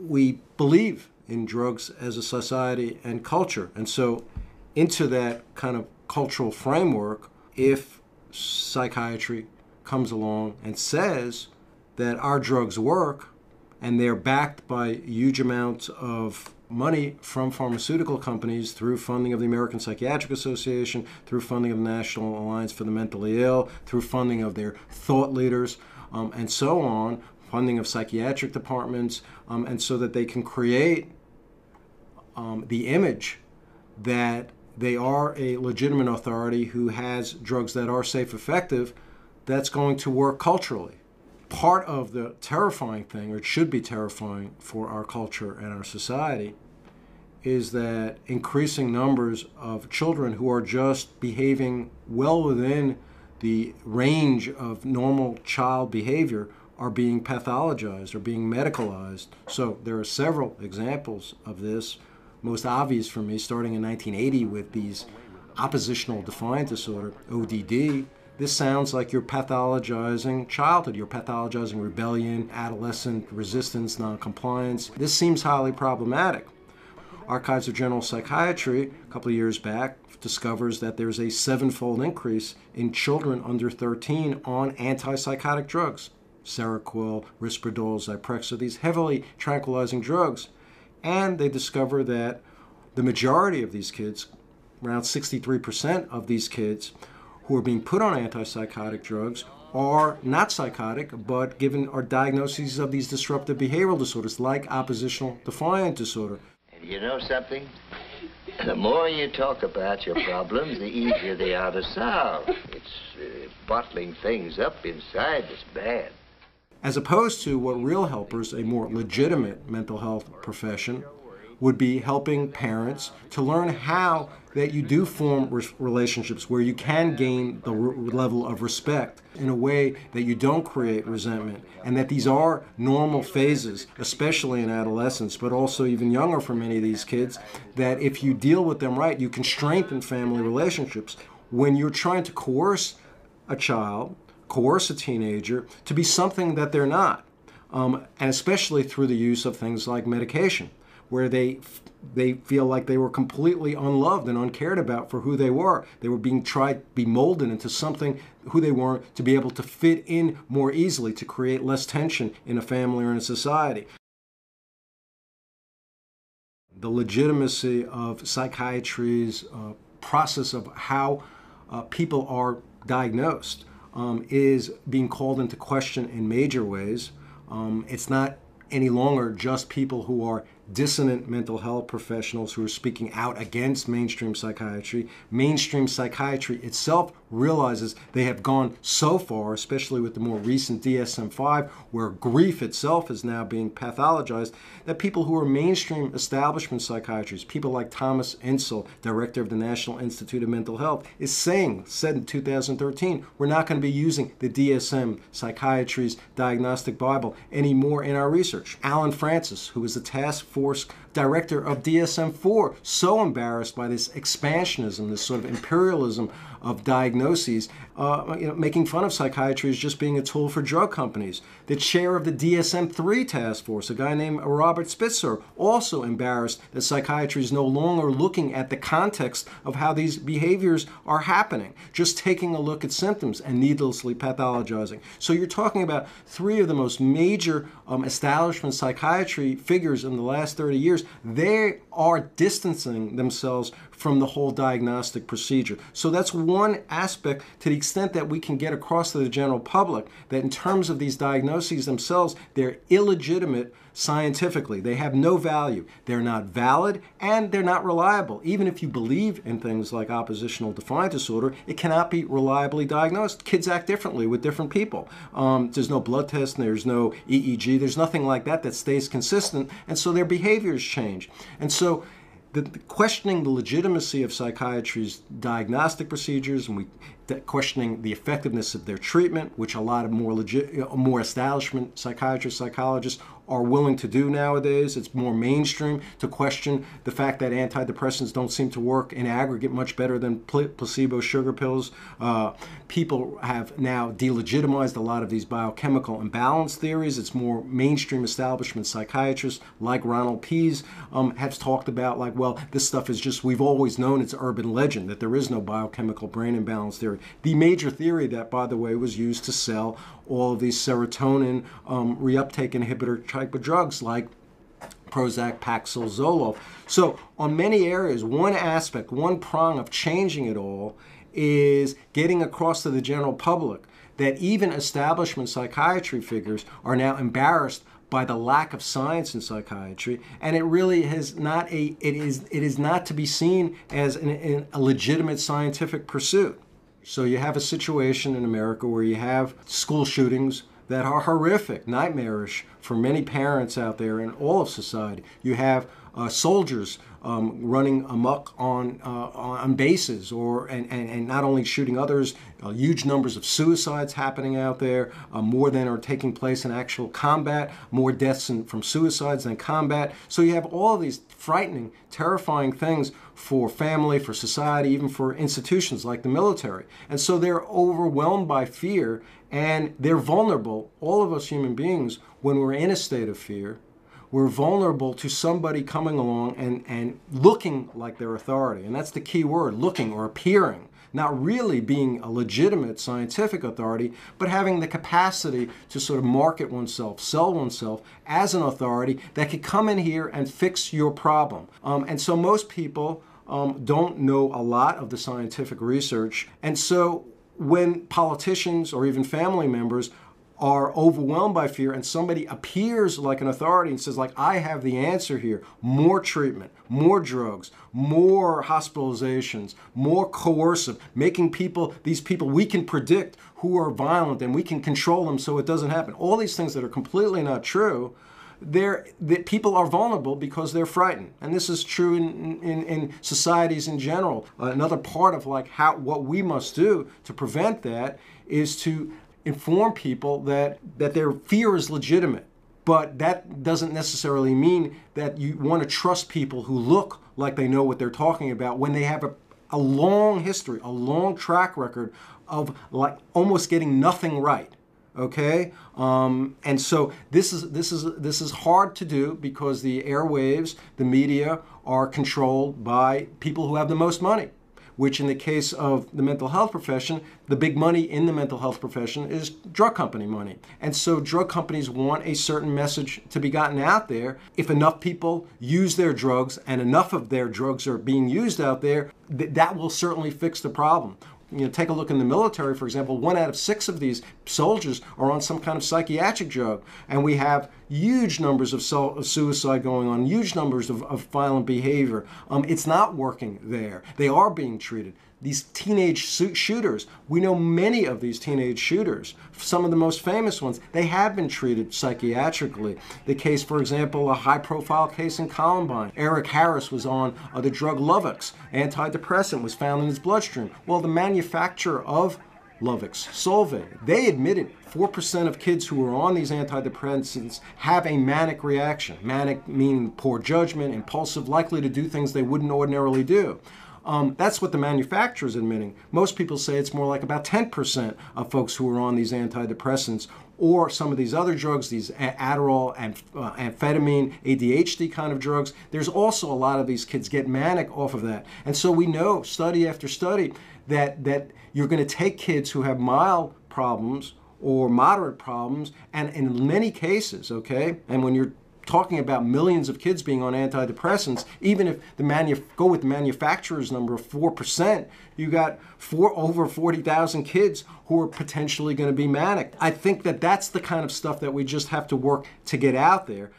we believe in drugs as a society and culture. And so, into that kind of cultural framework, if psychiatry comes along and says that our drugs work and they're backed by huge amounts of money from pharmaceutical companies through funding of the American Psychiatric Association, through funding of the National Alliance for the Mentally Ill, through funding of their thought leaders, um, and so on, funding of psychiatric departments, um, and so that they can create um, the image that they are a legitimate authority who has drugs that are safe, effective, that's going to work culturally. Part of the terrifying thing, or it should be terrifying for our culture and our society, is that increasing numbers of children who are just behaving well within the range of normal child behavior are being pathologized or being medicalized. So there are several examples of this most obvious for me, starting in 1980 with these oppositional defiant disorder, ODD. This sounds like you're pathologizing childhood. You're pathologizing rebellion, adolescent resistance, noncompliance. This seems highly problematic. Archives of General Psychiatry, a couple of years back, discovers that there's a sevenfold increase in children under 13 on antipsychotic drugs. Seroquel, Risperdal, Zyprexa, these heavily tranquilizing drugs and they discover that the majority of these kids, around 63% of these kids who are being put on antipsychotic drugs, are not psychotic, but given are diagnoses of these disruptive behavioral disorders like oppositional defiant disorder. And you know something? The more you talk about your problems, the easier they are to solve. It's uh, bottling things up inside that's bad as opposed to what real helpers, a more legitimate mental health profession, would be helping parents to learn how that you do form relationships where you can gain the level of respect in a way that you don't create resentment and that these are normal phases especially in adolescence but also even younger for many of these kids that if you deal with them right you can strengthen family relationships when you're trying to coerce a child coerce a teenager to be something that they're not, um, and especially through the use of things like medication, where they they feel like they were completely unloved and uncared about for who they were. They were being tried to be molded into something who they weren't to be able to fit in more easily to create less tension in a family or in a society. The legitimacy of psychiatry's uh, process of how uh, people are diagnosed um, is being called into question in major ways. Um, it's not any longer just people who are dissonant mental health professionals who are speaking out against mainstream psychiatry. Mainstream psychiatry itself realizes they have gone so far, especially with the more recent DSM 5, where grief itself is now being pathologized, that people who are mainstream establishment psychiatrists, people like Thomas Insel, director of the National Institute of Mental Health, is saying, said in 2013, we're not going to be using the DSM, psychiatry's diagnostic Bible, anymore in our research. Allen Frances, who was the task force director of DSM 4, so embarrassed by this expansionism, this sort of imperialism of diagnoses, uh, you know, making fun of psychiatry as just being a tool for drug companies. The chair of the DSM-3 task force, a guy named Robert Spitzer, also embarrassed that psychiatry is no longer looking at the context of how these behaviors are happening, just taking a look at symptoms and needlessly pathologizing. So you're talking about three of the most major um, establishment psychiatry figures in the last 30 years. They are distancing themselves from the whole diagnostic procedure. So that's one aspect to the extent that we can get across to the general public that in terms of these diagnoses themselves, they're illegitimate scientifically. They have no value. They're not valid and they're not reliable. Even if you believe in things like oppositional defiant disorder, it cannot be reliably diagnosed. Kids act differently with different people. Um, there's no blood test, there's no EEG, there's nothing like that that stays consistent, and so their behaviors change. And so the, the questioning the legitimacy of psychiatry's diagnostic procedures and we questioning the effectiveness of their treatment, which a lot of more legit, more establishment psychiatrists, psychologists are willing to do nowadays. It's more mainstream to question the fact that antidepressants don't seem to work in aggregate much better than placebo sugar pills. Uh, people have now delegitimized a lot of these biochemical imbalance theories. It's more mainstream establishment psychiatrists like Ronald Pies um, have talked about, like, well, this stuff is just, we've always known it's urban legend, that there is no biochemical brain imbalance theory. The major theory that, by the way, was used to sell all of these serotonin um, reuptake inhibitor type of drugs like Prozac, Paxil, Zoloft. So, on many areas, one aspect, one prong of changing it all is getting across to the general public that even establishment psychiatry figures are now embarrassed by the lack of science in psychiatry, and it really has not a it is it is not to be seen as an, an, a legitimate scientific pursuit. So you have a situation in America where you have school shootings that are horrific, nightmarish for many parents out there in all of society. You have uh, soldiers um, running amok on uh, on bases, or and, and, and not only shooting others, uh, huge numbers of suicides happening out there, uh, more than are taking place in actual combat, more deaths in, from suicides than combat. So you have all these frightening, terrifying things for family, for society, even for institutions like the military. And so they're overwhelmed by fear and they're vulnerable, all of us human beings, when we're in a state of fear we're vulnerable to somebody coming along and, and looking like their authority. And that's the key word looking or appearing. Not really being a legitimate scientific authority, but having the capacity to sort of market oneself, sell oneself as an authority that could come in here and fix your problem. Um, and so most people um, don't know a lot of the scientific research. And so when politicians or even family members are overwhelmed by fear and somebody appears like an authority and says like i have the answer here. More treatment more drugs more hospitalizations more coercive making people these people we can predict who are violent and we can control them so it doesn't happen. All these things that are completely not true they're, that people are vulnerable because they're frightened, and this is true in, in, in societies in general. Uh, another part of like how what we must do to prevent that is to inform people that, that their fear is legitimate. But that doesn't necessarily mean that you want to trust people who look like they know what they're talking about when they have a, a long history, a long track record of like almost getting nothing right okay um, and so this is this is this is hard to do because the airwaves the media are controlled by people who have the most money which in the case of the mental health profession, the big money in the mental health profession is drug company money. And so drug companies want a certain message to be gotten out there. If enough people use their drugs and enough of their drugs are being used out there, th- that will certainly fix the problem you know, take a look in the military, for example, one out of six of these soldiers are on some kind of psychiatric drug. And we have huge numbers of, of suicide going on, huge numbers of, of violent behavior. Um, it's not working there. They are being treated these teenage shooters. We know many of these teenage shooters. Some of the most famous ones, they have been treated psychiatrically. The case, for example, a high profile case in Columbine. Eric Harris was on uh, the drug Luvox. Antidepressant was found in his bloodstream. Well, the manufacturer of Luvox, Solvay, they admitted 4% of kids who are on these antidepressants have a manic reaction. Manic meaning poor judgment, impulsive, likely to do things they wouldn't ordinarily do. Um, that's what the manufacturer is admitting. Most people say it's more like about 10% of folks who are on these antidepressants or some of these other drugs, these Adderall and uh, amphetamine, ADHD kind of drugs. There's also a lot of these kids get manic off of that. And so we know, study after study, that, that you're going to take kids who have mild problems or moderate problems, and in many cases, okay, and when you're talking about millions of kids being on antidepressants, even if the manu- go with the manufacturer's number of 4%, you got four, over 40,000 kids who are potentially going to be manic. I think that that's the kind of stuff that we just have to work to get out there.